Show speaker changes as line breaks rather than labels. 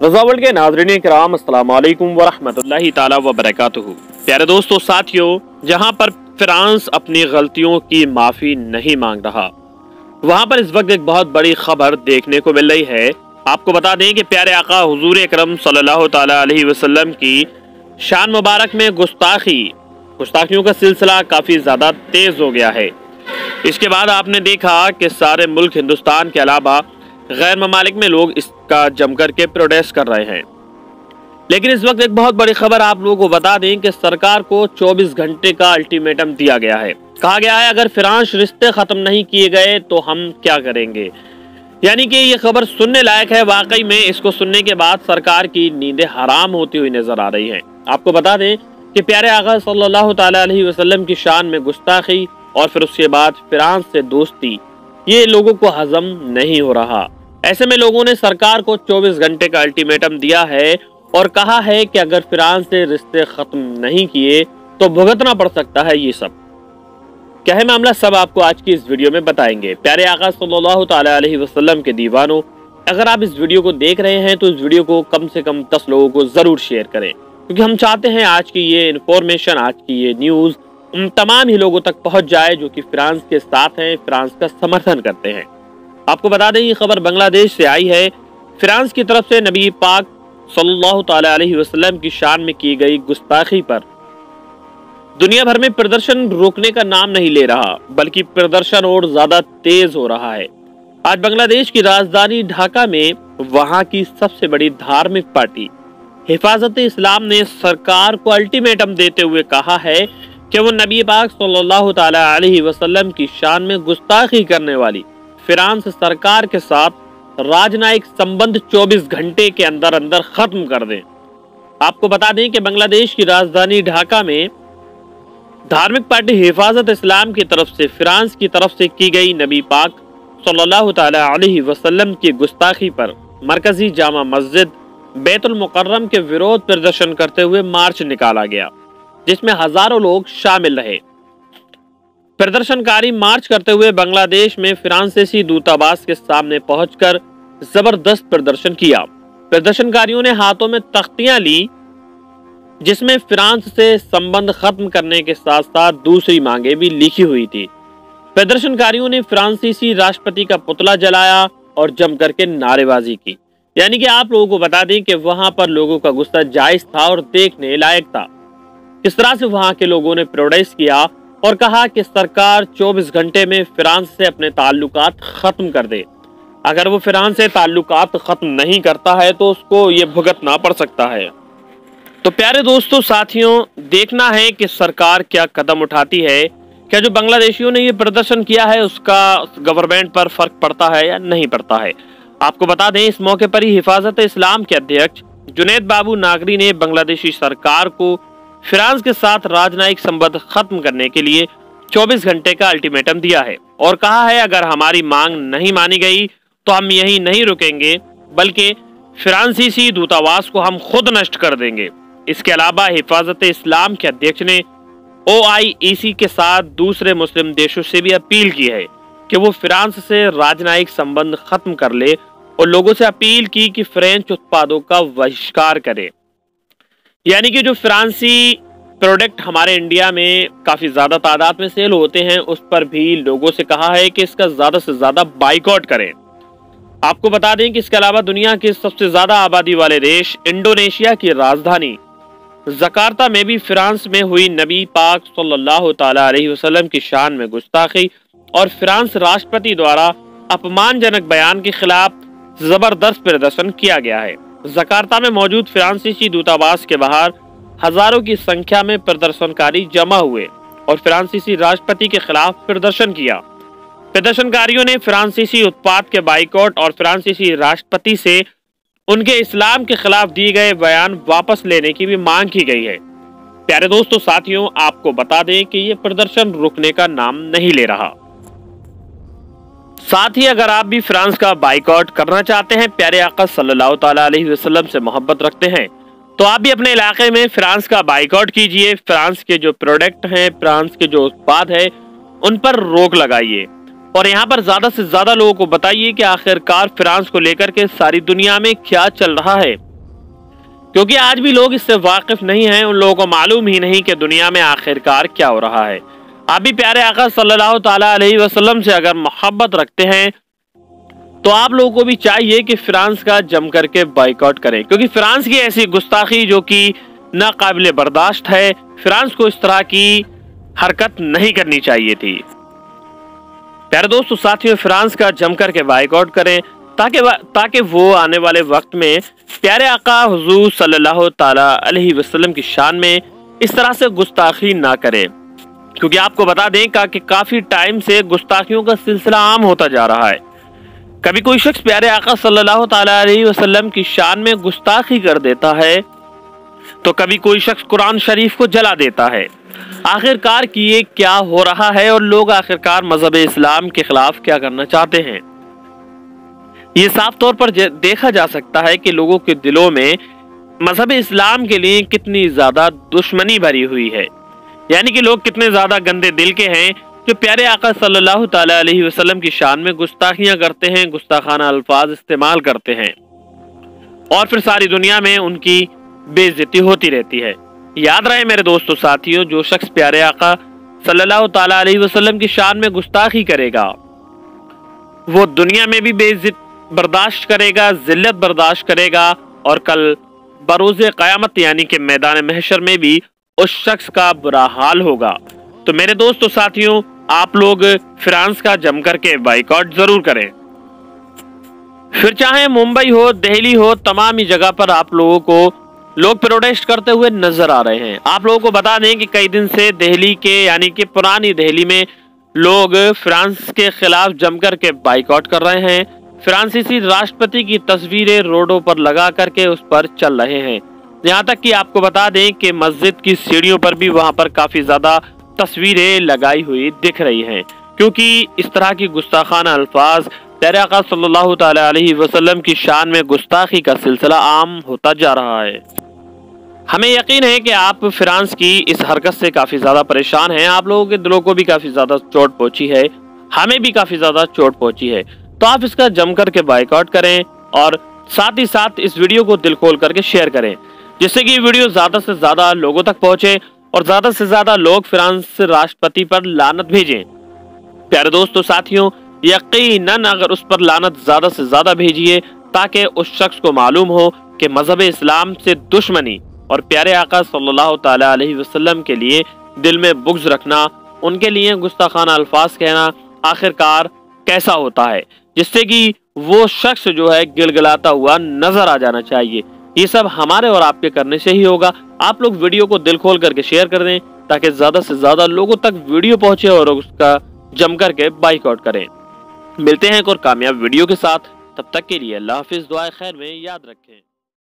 रजावल के नाजरीन कराम, अस्सलाम वालेकुम वरहमतुल्लाहि ताला व प्यारे दोस्तों, साथियों, जहाँ पर फ्रांस अपनी गलतियों की माफ़ी नहीं मांग रहा, वहाँ पर इस वक्त एक बहुत बड़ी खबर देखने को मिल रही है। आपको बता दें कि प्यारे आका हुजूर अकरम अलैहि वसल्लम की शान मुबारक में गुस्ताखी, गुस्ताखियों का सिलसिला काफ़ी ज़्यादा तेज़ हो गया है। इसके बाद आपने देखा कि सारे मुल्क हिंदुस्तान के अलावा गैर ममालिक में लोग इसका जमकर के प्रोटेस्ट कर रहे हैं। लेकिन इस वक्त एक बहुत बड़ी खबर आप लोगों को बता दें कि सरकार को 24 घंटे का अल्टीमेटम दिया गया है। कहा गया है, अगर फ्रांस रिश्ते खत्म नहीं किए गए तो हम क्या करेंगे? यानी कि ये खबर सुनने लायक है, वाकई में इसको सुनने के बाद सरकार की नींदें हराम होती हुई नज़र आ रही हैं। आपको बता दें कि प्यारे आगा सल्लल्लाहु अलैहि वसल्लम की शान में गुस्ताखी और फिर उसके बाद फ्रांस से दोस्ती, ये लोगों को हजम नहीं हो रहा। ऐसे में लोगों ने सरकार को 24 घंटे का अल्टीमेटम दिया है और कहा है कि अगर फ्रांस से रिश्ते खत्म नहीं किए तो भुगतना पड़ सकता है ये सब। क्या है मामला? सब आपको आज की इस वीडियो में बताएँगे। प्यारे आका वसल्लम के दीवानों, अगर आप इस वीडियो को देख रहे हैं तो इस वीडियो को कम से कम दस लोगों को ज़रूर शेयर करें। क्योंकि हम चाहते हैं आज की ये इन्फॉर्मेशन आज की ये न्यूज़ उन तमाम ही लोगों तक पहुँच जाए जो कि फ्रांस के साथ हैं फ्रांस का समर्थन करते हैं। आपको बता दें, ये खबर बांग्लादेश से आई है। फ्रांस की तरफ़ से नबी पाक सल्लल्लाहु अलैहि वसल्लम की शान में की गई गुस्ताखी पर। दुनिया भर में प्रदर्शन रोकने का नाम नहीं ले रहा, बल्कि प्रदर्शन और ज़्यादा तेज हो रहा है। आज बांग्लादेश की राजधानी ढाका में वहाँ की सबसे बड़ी धार्मिक पार्टी, हिफाजत इस्लाम ने सरकार को अल्टीमेटम देते हुए कहा है कि वो नबी पाक सल्लल्लाहु अलैहि वसल्लम की शान में गुस्ताखी करने वाली। फ्रांस सरकार के साथ राजनयिक संबंध 24 घंटे के अंदर अंदर खत्म कर दें। आपको बता दें कि बांग्लादेश की राजधानी ढाका में धार्मिक पार्टी हिफाजत इस्लाम की तरफ़ से फ्रांस की तरफ़ से की गई नबी पाक सल्लल्लाहु अलैहि वसल्लम की गुस्ताखी पर मरकजी जामा मस्जिद, बैतुल मुकर्रम के विरोध प्रदर्शन करते हुए मार्च निकाला गया, जिसमें हज़ारों लोग शामिल रहे। प्रदर्शनकारी मार्च करते हुए बांग्लादेश में फ्रांसीसी दूतावास के सामने पहुंचकर ज़बरदस्त प्रदर्शन किया। प्रदर्शनकारियों ने हाथों में तख्तियाँ ली, जिसमें फ्रांस से संबंध खत्म करने के साथ साथ दूसरी मांगे भी लिखी हुई थी। प्रदर्शनकारियों ने फ्रांसीसी राष्ट्रपति का पुतला जलाया और जम करके नारेबाजी की। यानी कि आप लोगों को बता दें कि वहाँ पर लोगों का गुस्सा जायज़ था और देखने लायक था। किस तरह से वहाँ के लोगों ने प्रोटेस्ट किया और कहा कि सरकार 24 घंटे में फ्रांस से अपने ताल्लुकात खत्म कर दे। अगर वो फ्रांस से ताल्लुकात खत्म नहीं करता है तो उसको ये भुगतना पड़ सकता है। तो प्यारे दोस्तों, साथियों, देखना है कि सरकार क्या कदम उठाती है। क्या जो बांग्लादेशियों ने ये प्रदर्शन किया है, उसका गवर्नमेंट पर फ़र्क पड़ता है या नहीं पड़ता है? आपको बता दें, इस मौके पर ही हिफाजत इस्लाम के अध्यक्ष जुनेद बाबू नागरी ने बांग्लादेशी सरकार को फ्रांस के साथ राजनयिक संबंध खत्म करने के लिए 24 घंटे का अल्टीमेटम दिया है और कहा है, अगर हमारी मांग नहीं मानी गई तो हम यही नहीं रुकेंगे, बल्कि फ्रांसीसी दूतावास को हम खुद नष्ट कर देंगे। इसके अलावा हिफाजत इस्लाम के अध्यक्ष ने ओ के साथ दूसरे मुस्लिम देशों से भी अपील की है कि वो फ्रांस से राजनयिक संबंध खत्म कर ले और लोगों से अपील की कि फ्रेंच उत्पादों का बहिष्कार करे। यानी कि जो फ्रांसी प्रोडक्ट हमारे इंडिया में काफ़ी ज़्यादा तादाद में सेल होते हैं, उस पर भी लोगों से कहा है कि इसका ज़्यादा से ज़्यादा बाइकआउट करें। आपको बता दें कि इसके अलावा दुनिया के सबसे ज़्यादा आबादी वाले देश इंडोनेशिया की राजधानी जकार्ता में भी फ्रांस में हुई नबी पाक सल्लल्लाहु अलैहि वसल्लम की शान में गुस्ताखी और फ्रांस राष्ट्रपति द्वारा अपमानजनक बयान के खिलाफ ज़बरदस्त प्रदर्शन किया गया है। जकार्ता में मौजूद फ्रांसीसी दूतावास के बाहर हज़ारों की संख्या में प्रदर्शनकारी जमा हुए और फ्रांसीसी राष्ट्रपति के खिलाफ प्रदर्शन किया। प्रदर्शनकारियों ने फ्रांसीसी उत्पाद के बाइकआउट और फ्रांसीसी राष्ट्रपति से उनके इस्लाम के खिलाफ दिए गए बयान वापस लेने की भी मांग की गई है। प्यारे दोस्तों, साथियों, आपको बता दें कि ये प्रदर्शन रुकने का नाम नहीं ले रहा। साथ ही अगर आप भी फ्रांस का बाइकआउट करना चाहते हैं, प्यारे आका सल्लल्लाहु अलैहि वसल्लम से मोहब्बत रखते हैं तो आप भी अपने इलाके में फ्रांस का बाइकआउट कीजिए। फ्रांस के जो प्रोडक्ट हैं, फ्रांस के जो उत्पाद है, उन पर रोक लगाइए। और यहाँ पर ज़्यादा से ज़्यादा लोगों को बताइए कि आखिरकार फ्रांस को लेकर के सारी दुनिया में क्या चल रहा है। क्योंकि आज भी लोग इससे वाकिफ नहीं हैं, उन लोगों को मालूम ही नहीं कि दुनिया में आखिरकार क्या हो रहा है। आप भी प्यारे आका सल्लल्लाहु अलैहि वसल्लम से अगर मोहब्बत रखते हैं तो आप लोगों को भी चाहिए कि फ्रांस का जम करके बाइकआउट करें। क्योंकि फ्रांस की ऐसी गुस्ताखी जो कि नाकाबिल बर्दाश्त है, फ्रांस को इस तरह की हरकत नहीं करनी चाहिए थी। प्यारे दोस्तों, साथियों, फ्रांस का जम करके बाइकआउट करें, ताकि ताकि वो आने वाले वक्त में प्यारे आका हुजूर सल्लल्लाहु अलैहि वसल्लम की शान में इस तरह से गुस्ताखी ना करे। क्योंकि आपको बता दें का कि काफ़ी टाइम से गुस्ताखियों का सिलसिला आम होता जा रहा है। कभी कोई शख्स प्यारे आका सल्लल्लाहु अलैहि वसल्लम की शान में गुस्ताखी कर देता है तो कभी कोई शख्स कुरान शरीफ को जला देता है। आखिरकार की ये क्या हो रहा है और लोग आखिरकार मज़हब इस्लाम के खिलाफ क्या करना चाहते हैं? ये साफ़ तौर पर देखा जा सकता है कि लोगों के दिलों में मज़हब इस्लाम के लिए कितनी ज़्यादा दुश्मनी भरी हुई है। यानी कि लोग कितने ज़्यादा गंदे दिल के हैं, जो प्यारे आका सल्लल्लाहु अलैहि वसल्लम की शान में गुस्ताखियाँ करते हैं, गुस्ताखाना अल्फाज इस्तेमाल करते हैं। और फिर सारी दुनिया में उनकी बेइज्जती होती रहती है। याद रहे मेरे दोस्तों साथियों, जो शख्स प्यारे आका सल्लल्लाहु अलैहि वसल्लम की शान में गुस्ताखी करेगा, वो दुनिया में भी बेइज्जत बर्दाश्त करेगा, जिल्लत बर्दाश्त करेगा, और कल बरोज क़यामत यानी कि मैदान महशर में भी उस शख्स का बुरा हाल होगा। तो मेरे दोस्तों साथियों, आप लोग फ्रांस का जमकर के बाइकआउट ज़रूर करें। फिर चाहे मुंबई हो, दिल्ली हो, तमाम ही जगह पर आप लोगों को लोग प्रोटेस्ट करते हुए नज़र आ रहे हैं। आप लोगों को बता दें कि कई दिन से दिल्ली के, यानी कि पुरानी दिल्ली में लोग फ्रांस के खिलाफ जमकर के बाइकआउट कर रहे हैं। फ्रांसीसी राष्ट्रपति की तस्वीरें रोडों पर लगा करके उस पर चल रहे हैं। यहाँ तक कि आपको बता दें कि मस्जिद की सीढ़ियों पर भी वहाँ पर काफ़ी ज़्यादा तस्वीरें लगाई हुई दिख रही हैं, क्योंकि इस तरह की गुस्ताखाना अल्फाज तेराका सल्लल्लाहु अलैहि वसल्लम की शान में गुस्ताखी का सिलसिला आम होता जा रहा है। हमें यकीन है कि आप फ्रांस की इस हरकत से काफ़ी ज़्यादा परेशान हैं, आप लोगों के दिलों को भी काफ़ी ज़्यादा चोट पहुँची है, हमें भी काफ़ी ज़्यादा चोट पहुँची है। तो आप इसका जम करके बाइकआउट करें और साथ ही साथ इस वीडियो को दिल खोल करके शेयर करें। जिससे कि वीडियो ज़्यादा से ज़्यादा लोगों तक पहुँचे और ज़्यादा से ज़्यादा लोग फ्रांस राष्ट्रपति पर लानत भेजें। प्यारे दोस्तों, साथियों, यकीनन अगर उस पर लानत ज़्यादा से ज़्यादा भेजिए, ताकि उस शख्स को मालूम हो कि मज़हब इस्लाम से दुश्मनी और प्यारे आका सल्लल्लाहु अलैहि वसल्लम के लिए दिल में बुग्ज रखना, उनके लिए गुस्ताखाना अल्फाज कहना आखिरकार कैसा होता है, जिससे कि वो शख्स जो है गिलगिलाता हुआ नज़र आ जाना चाहिए। ये सब हमारे और आपके करने से ही होगा। आप लोग वीडियो को दिल खोल करके शेयर कर दें, ताकि ज़्यादा से ज़्यादा लोगों तक वीडियो पहुँचे और उसका जम करके बाइकआउट करें। मिलते हैं एक और कामयाब वीडियो के साथ। तब तक के लिए अल्लाह हाफिज दुआ खैर में याद रखें।